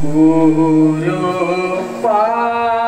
Guru Pai.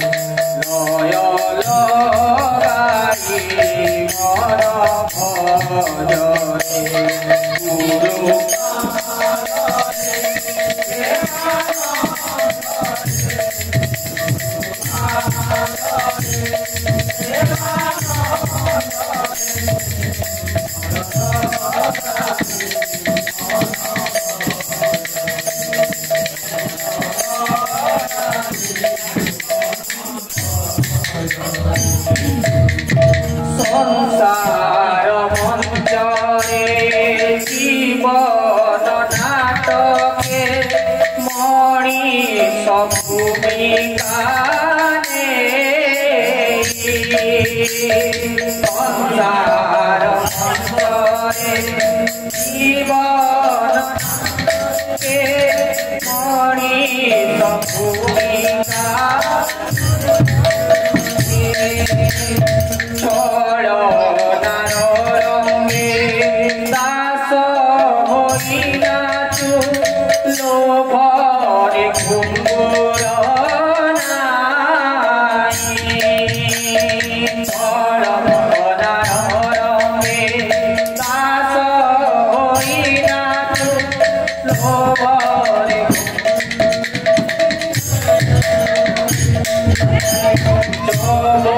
Oh, no. So Oh,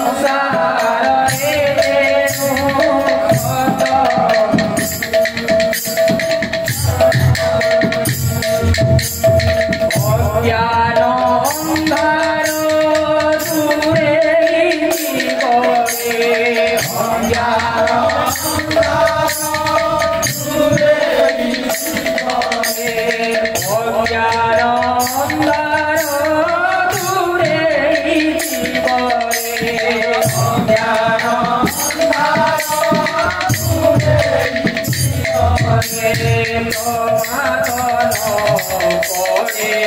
outside.